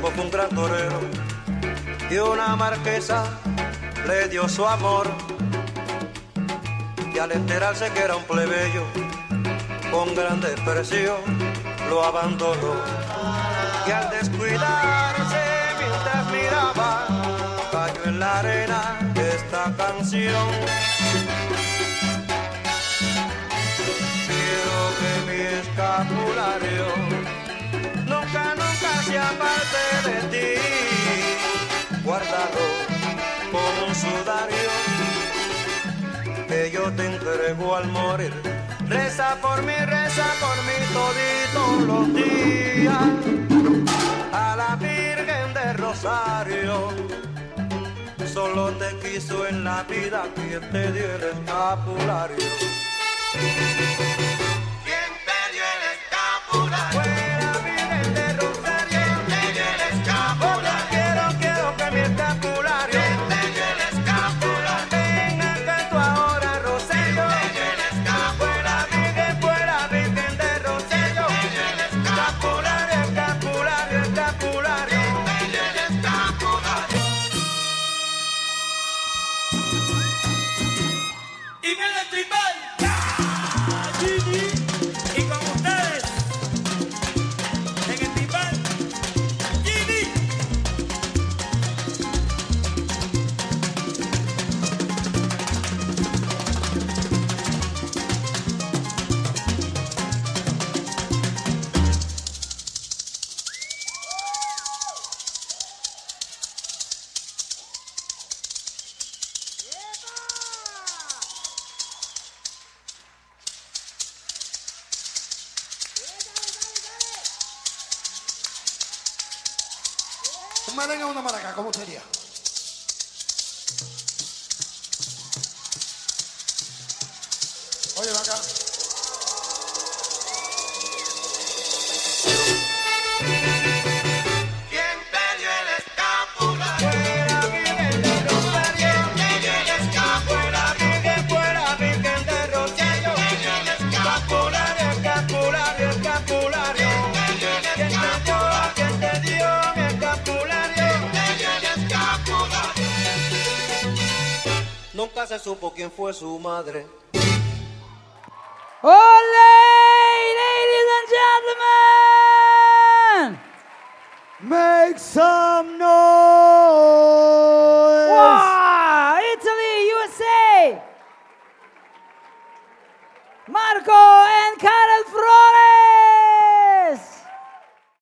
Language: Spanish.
fue un gran torero y una marquesa le dio su amor. Y al enterarse que era un plebeyo, con gran desprecio lo abandonó. Y al descuidarse mientras miraba, cayó en la arena esta canción. Nunca, nunca se aparte de ti. Guárdalo como un sudario que yo te entrego al morir. Reza por mí, reza por mí toditos los días. A la Virgen de Rosario. Solo te quiso en la vida quien te dio el escapulario. Merengue o una maraca, ¿cómo sería? Oye, acá. Nunca se supo quién fue su madre. Ole, ladies and gentlemen! Make some noise! Wow, Italy, USA! Marco and Carlos!